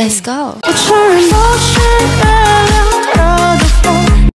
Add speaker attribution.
Speaker 1: Let's go.